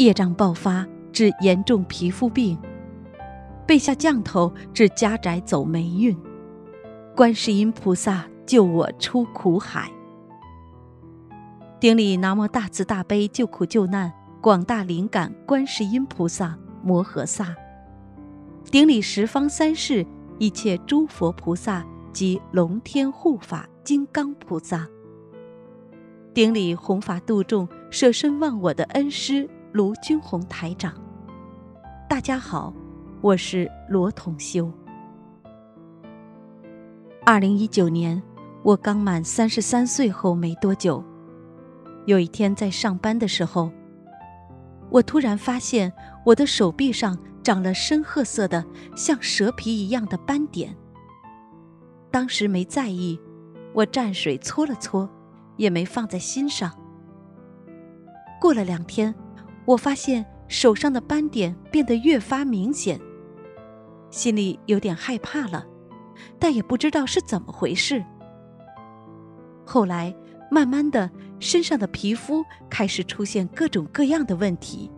业障爆发致严重皮肤病，背下降头致家宅走霉运。观世音菩萨救我出苦海。顶礼南无大慈大悲救苦救难广大灵感观世音菩萨摩诃萨。顶礼十方三世一切诸佛菩萨及龙天护法金刚菩萨。顶礼弘法度众舍身忘我的恩师。卢军红台长，大家好，我是罗同修。二零一九年，我刚满三十三岁后没多久，有一天在上班的时候，我突然发现我的手臂上长了深褐色的像蛇皮一样的斑点。当时没在意，我蘸水搓了搓，也没放在心上。过了两天。我发现手上的斑点变得越发明显，心里有点害怕了，但也不知道是怎么回事。后来，慢慢的，身上的皮肤开始出现各种各样的问题。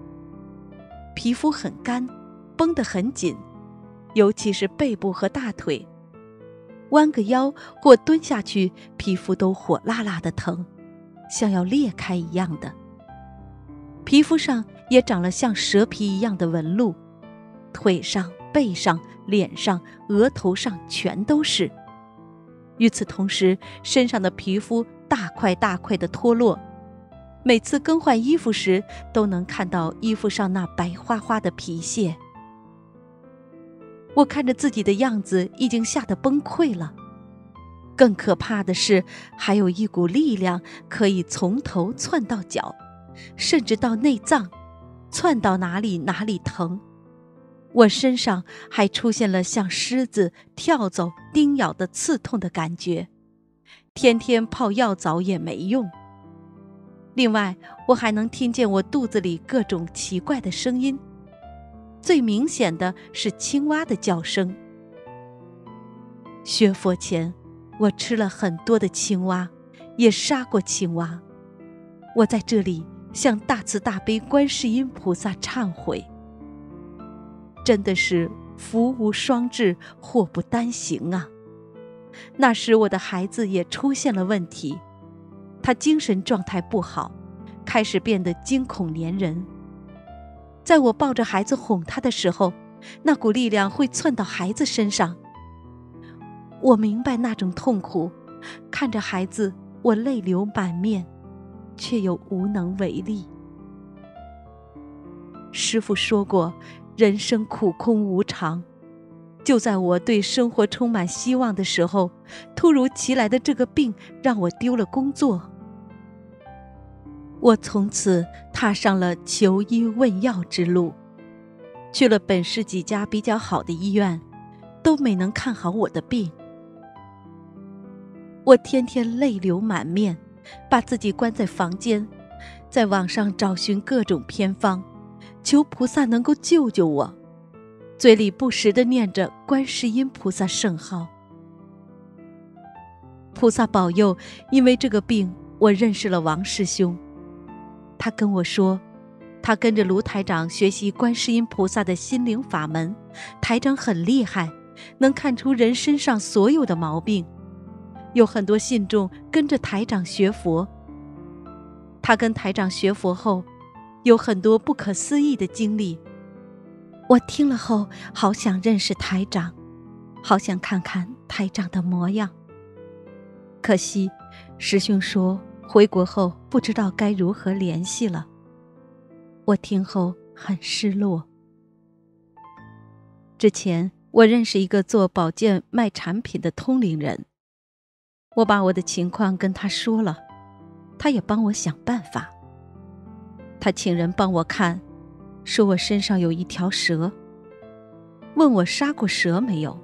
皮肤很干，绷得很紧，尤其是背部和大腿，弯个腰或蹲下去，皮肤都火辣辣的疼，像要裂开一样的。皮肤上也长了像蛇皮一样的纹路，腿上、背上、脸上、额头上全都是。与此同时，身上的皮肤大块大块的脱落，每次更换衣服时都能看到衣服上那白花花的皮屑。我看着自己的样子，已经吓得崩溃了。更可怕的是，还有一股力量可以从头窜到脚。甚至到内脏，窜到哪里哪里疼。我身上还出现了像狮子跳蚤叮咬的刺痛的感觉，天天泡药澡也没用。另外，我还能听见我肚子里各种奇怪的声音，最明显的是青蛙的叫声。学佛前，我吃了很多的青蛙，也杀过青蛙。我在这里。向大慈大悲观世音菩萨忏悔，真的是福无双至，祸不单行啊！那时我的孩子也出现了问题，他精神状态不好，开始变得惊恐粘人。在我抱着孩子哄他的时候，那股力量会窜到孩子身上。我明白那种痛苦，看着孩子，我泪流满面。却又无能为力。师傅说过，人生苦空无常。就在我对生活充满希望的时候，突如其来的这个病让我丢了工作。我从此踏上了求医问药之路，去了本市几家比较好的医院，都没能看好我的病。我天天泪流满面。把自己关在房间，在网上找寻各种偏方，求菩萨能够救救我，嘴里不时的念着观世音菩萨圣号。菩萨保佑，因为这个病，我认识了王师兄。他跟我说，他跟着卢台长学习观世音菩萨的心灵法门，台长很厉害，能看出人身上所有的毛病。有很多信众跟着台长学佛。他跟台长学佛后，有很多不可思议的经历。我听了后，好想认识台长，好想看看台长的模样。可惜，师兄说回国后不知道该如何联系了。我听后很失落。之前我认识一个做保健卖产品的通灵人。我把我的情况跟他说了，他也帮我想办法。他请人帮我看，说我身上有一条蛇，问我杀过蛇没有。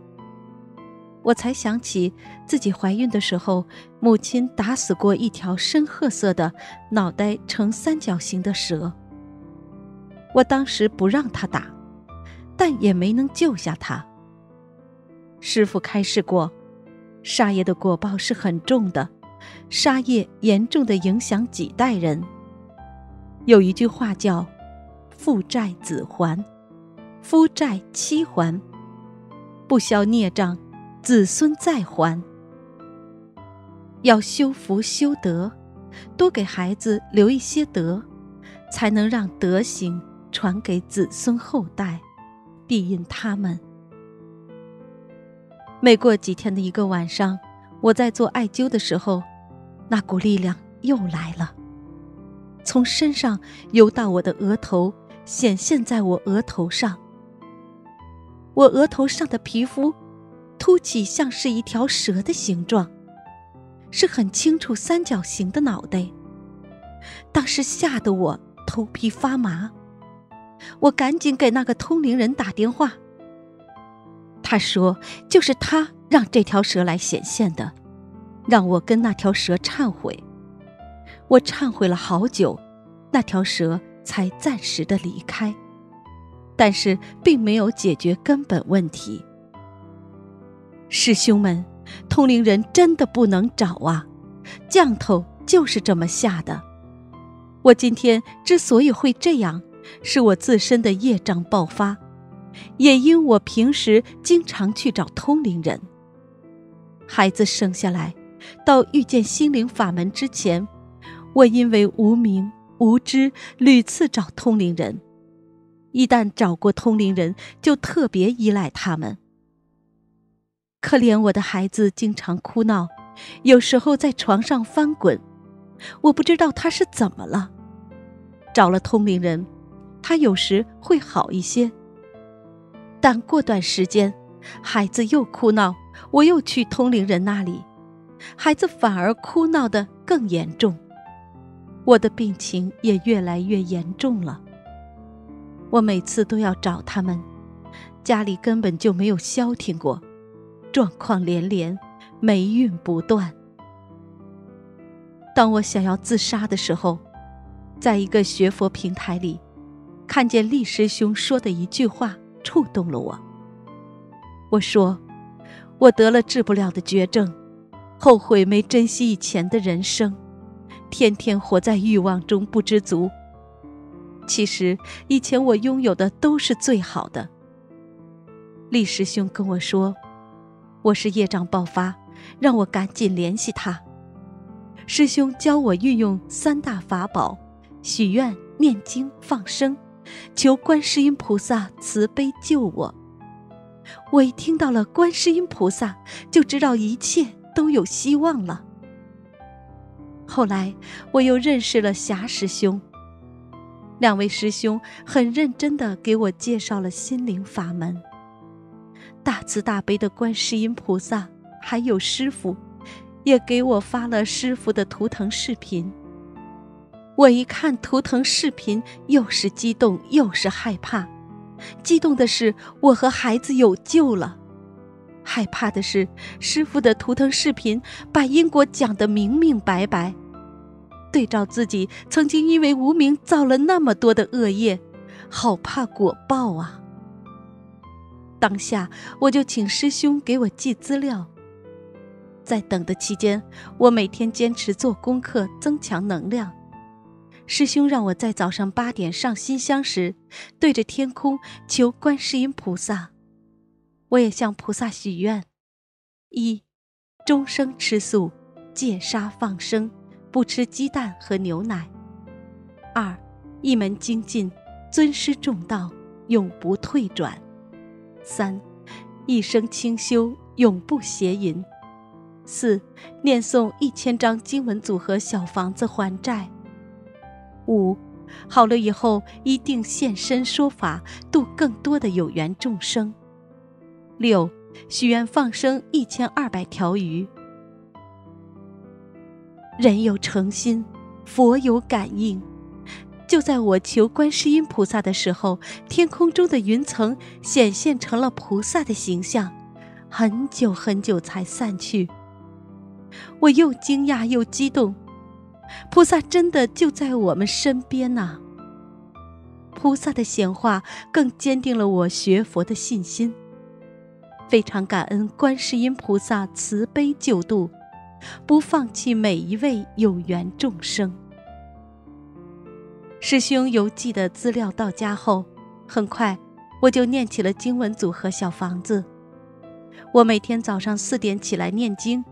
我才想起自己怀孕的时候，母亲打死过一条深褐色的、脑袋呈三角形的蛇。我当时不让他打，但也没能救下他。师傅开示过。杀业的果报是很重的，杀业严重的影响几代人。有一句话叫：“父债子还，夫债妻还，不消孽障，子孙再还。要修福修德，多给孩子留一些德，才能让德行传给子孙后代，庇荫他们。没过几天的一个晚上，我在做艾灸的时候，那股力量又来了，从身上游到我的额头，显现在我额头上。我额头上的皮肤凸起，像是一条蛇的形状，是很清楚三角形的脑袋。当时吓得我头皮发麻，我赶紧给那个通灵人打电话。他说：“就是他让这条蛇来显现的，让我跟那条蛇忏悔。我忏悔了好久，那条蛇才暂时的离开，但是并没有解决根本问题。师兄们，通灵人真的不能找啊，降头就是这么下的。我今天之所以会这样，是我自身的业障爆发。”也因我平时经常去找通灵人。孩子生下来，到遇见心灵法门之前，我因为无名无知，屡次找通灵人。一旦找过通灵人，就特别依赖他们。可怜我的孩子经常哭闹，有时候在床上翻滚，我不知道他是怎么了。找了通灵人，他有时会好一些。但过段时间，孩子又哭闹，我又去通灵人那里，孩子反而哭闹的更严重，我的病情也越来越严重了。我每次都要找他们，家里根本就没有消停过，状况连连，霉运不断。当我想要自杀的时候，在一个学佛平台里，看见厉师兄说的一句话。触动了我。我说：“我得了治不了的绝症，后悔没珍惜以前的人生，天天活在欲望中不知足。其实以前我拥有的都是最好的。”厉师兄跟我说：“我是业障爆发，让我赶紧联系他。”师兄教我运用三大法宝：许愿、念经、放生。求观世音菩萨慈悲救我。我一听到了观世音菩萨，就知道一切都有希望了。后来我又认识了霞师兄，两位师兄很认真的给我介绍了心灵法门。大慈大悲的观世音菩萨还有师傅，也给我发了师傅的图腾视频。我一看图腾视频，又是激动又是害怕。激动的是我和孩子有救了，害怕的是师傅的图腾视频把因果讲得明明白白。对照自己曾经因为无名造了那么多的恶业，好怕果报啊！当下我就请师兄给我寄资料。在等的期间，我每天坚持做功课，增强能量。师兄让我在早上八点上新香时，对着天空求观世音菩萨。我也向菩萨许愿：一，终生吃素，戒杀放生，不吃鸡蛋和牛奶；二，一门精进，尊师重道，永不退转；三，一生清修，永不邪淫；四，念诵一千张经文组合小房子还债。五，好了以后一定现身说法，度更多的有缘众生。六，许愿放生一千二百条鱼。人有诚心，佛有感应。就在我求观世音菩萨的时候，天空中的云层显现成了菩萨的形象，很久很久才散去。我又惊讶又激动。菩萨真的就在我们身边呐！菩萨的显化更坚定了我学佛的信心。非常感恩观世音菩萨慈悲救度，不放弃每一位有缘众生。师兄邮寄的资料到家后，很快我就念起了经文组合小房子。我每天早上四点起来念经，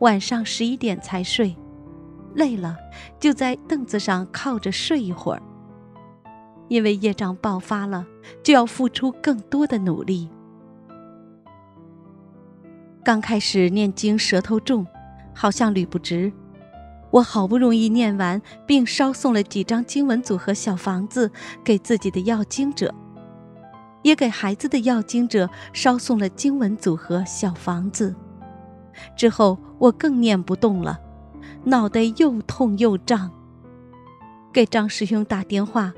晚上十一点才睡。累了，就在凳子上靠着睡一会儿。因为业障爆发了，就要付出更多的努力。刚开始念经，舌头重，好像捋不直。我好不容易念完，并捎送了几张经文组合小房子给自己的要经者，也给孩子的要经者捎送了经文组合小房子。之后我更念不动了，脑袋又痛又胀。给张师兄打电话，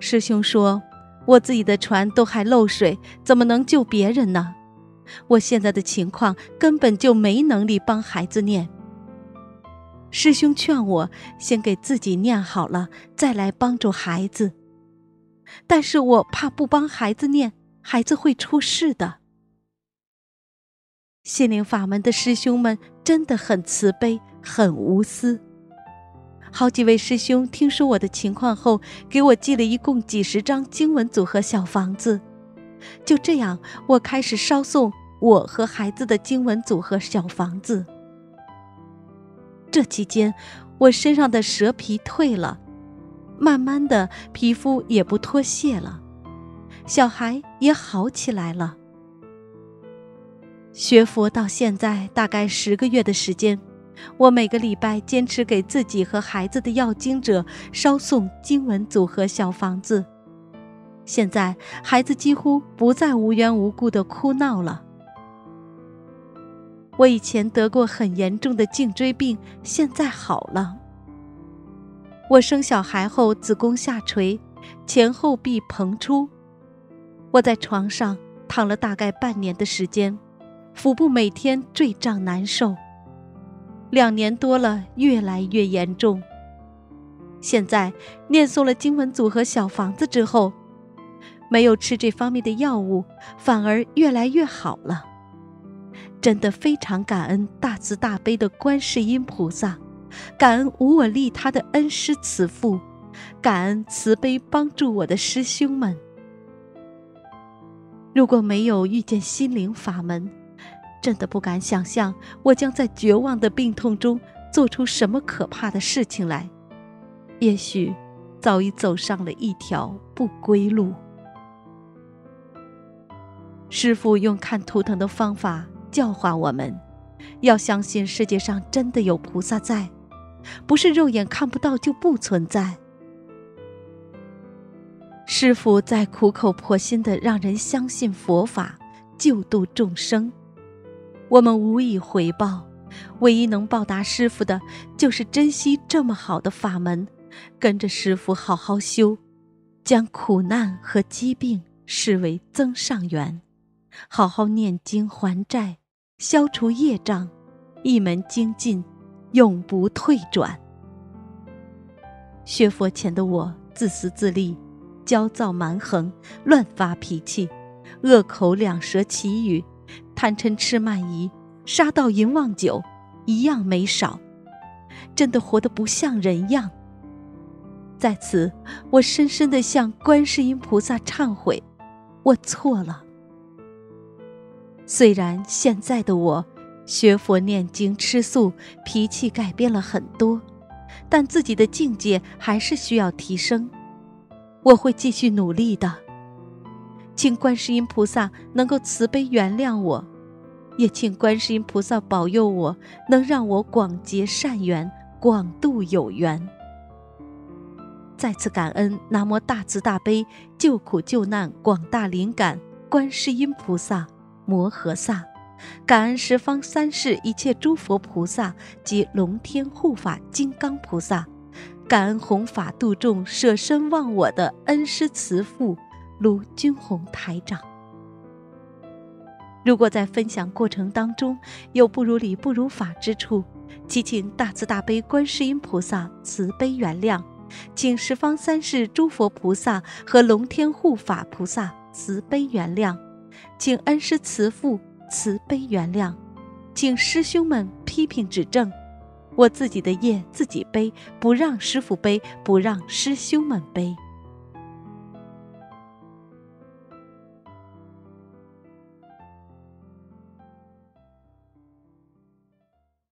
师兄说：“我自己的船都还漏水，怎么能救别人呢？我现在的情况根本就没能力帮孩子念。”师兄劝我先给自己念好了，再来帮助孩子。但是我怕不帮孩子念，孩子会出事的。心灵法门的师兄们真的很慈悲，很无私。好几位师兄听说我的情况后，给我寄了一共几十张经文组合小房子。就这样，我开始烧送我和孩子的经文组合小房子。这期间，我身上的蛇皮退了，慢慢的皮肤也不脱屑了，小孩也好起来了。学佛到现在大概十个月的时间，我每个礼拜坚持给自己和孩子的要经者烧送经文组合小房子。现在孩子几乎不再无缘无故的哭闹了。我以前得过很严重的颈椎病，现在好了。我生小孩后子宫下垂，前后壁膨出，我在床上躺了大概半年的时间，腹部每天坠胀难受，两年多了越来越严重。现在念诵了经文组合小房子之后，没有吃这方面的药物，反而越来越好了。真的非常感恩大慈大悲的观世音菩萨，感恩无我利他的恩师慈父，感恩慈悲帮助我的师兄们。如果没有遇见心灵法门，真的不敢想象我将在绝望的病痛中做出什么可怕的事情来。也许早已走上了一条不归路。师父用看图腾的方法。教化我们，要相信世界上真的有菩萨在，不是肉眼看不到就不存在。师傅在苦口婆心的让人相信佛法，救度众生，我们无以回报，唯一能报答师傅的，就是珍惜这么好的法门，跟着师傅好好修，将苦难和疾病视为增上缘，好好念经还债。消除业障，一门精进，永不退转。学佛前的我自私自利，焦躁蛮横，乱发脾气，恶口两舌，绮语，贪嗔痴慢疑，杀盗淫妄酒，一样没少，真的活得不像人样。在此，我深深的向观世音菩萨忏悔，我错了。虽然现在的我学佛念经吃素，脾气改变了很多，但自己的境界还是需要提升。我会继续努力的，请观世音菩萨能够慈悲原谅我，也请观世音菩萨保佑我能让我广结善缘，广度有缘。再次感恩南无大慈大悲救苦救难广大灵感观世音菩萨。摩诃萨，感恩十方三世一切诸佛菩萨及龙天护法金刚菩萨，感恩弘法度众舍身忘我的恩师慈父卢军宏台长。如果在分享过程当中有不如理不如法之处，祈请大慈大悲观世音菩萨慈悲原谅，请十方三世诸佛菩萨和龙天护法菩萨慈悲原谅。请恩师慈父慈悲原谅，请师兄们批评指正，我自己的业自己背，不让师傅背，不让师兄们背。